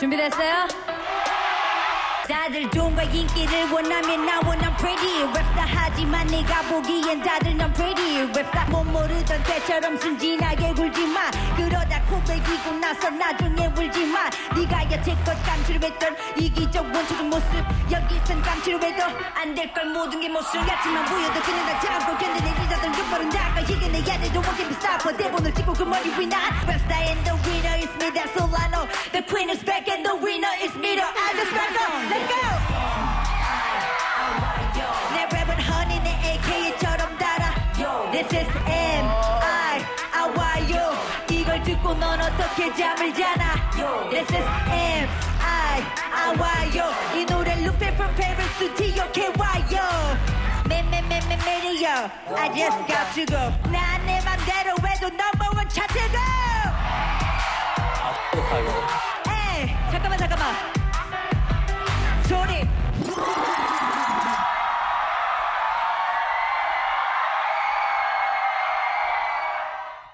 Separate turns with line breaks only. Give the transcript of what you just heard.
준비됐어요? 다들 돈과 인기를 원하면 나 원한 pretty. 랩스타 하지만 내가 보기엔 다들 난 pretty. 랩스타 못 모르던 때처럼 순진하게 굴지마. 그러다 고백이고 나서 나중에 울지마. 네가 여태껏 감추려했던 이기적 원초적 모습. 여기선 감추려해도 안 될 걸 모든 게 모습 같지만 보여도 그냥 다 참고 견뎌내리자던 끝발은 나가 이게 내 야대도 원게 비싸고 대본을 찍고 그 머리 위나. 랩스타 and the winner This is M I I Y O 이걸 듣고 넌 어떻게 잠을 자나 This is M I I Y O 이 노래 loop it from Paris to T-O-K-Y-O 매매매매매리요 I just got to go 난 내 맘대로 해도 number one 차트고
아, 이거.
에이 잠깐만 잠깐만 소리